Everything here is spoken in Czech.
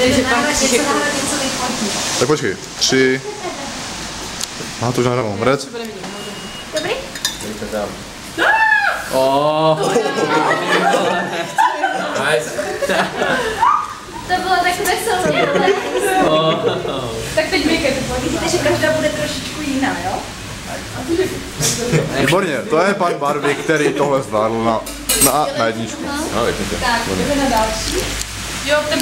Takže pak. Tak počkej, tři. Má to už nahrávám. Mrec. Dobrý? Oh. Nice. To bylo tak veselé. Oh. Tak teď mi Vidíte, že každá bude trošičku jiná, jo? Výborně, to je pan Barvy, který tohle zvládl na, na, na jedničku. No. no tak, jdeme na další. Jo, ten